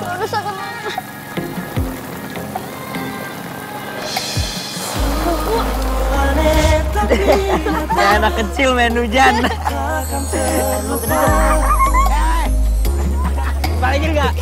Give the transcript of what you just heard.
Lurus aku. Kayak anak kecil main hujan. Balikin nggak?